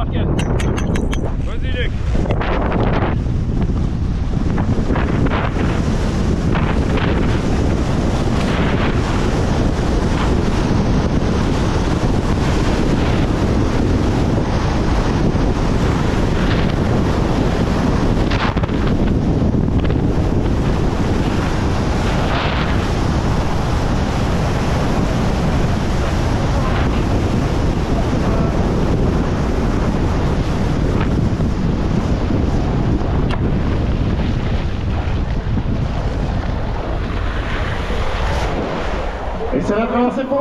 fucking C'est la traversée pour